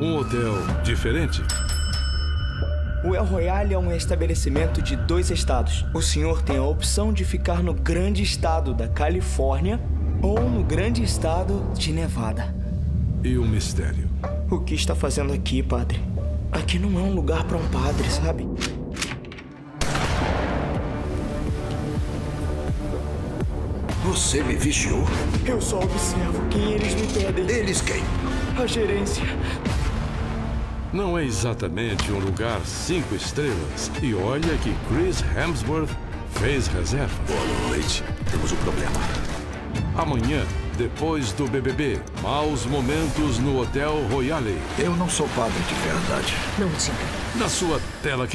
Um hotel diferente? O El Royale é um estabelecimento de dois estados. O senhor tem a opção de ficar no grande estado da Califórnia ou no grande estado de Nevada. E o mistério? O que está fazendo aqui, padre? Aqui não é um lugar para um padre, sabe? Você me vigiou? Eu só observo quem eles me pedem. Eles quem? A gerência. Não é exatamente um lugar cinco estrelas. E olha que Chris Hemsworth fez reserva. Boa noite. Temos um problema. Amanhã, depois do BBB, maus momentos no Hotel Royale. Eu não sou padre de verdade. Não diga. Na sua tela quente.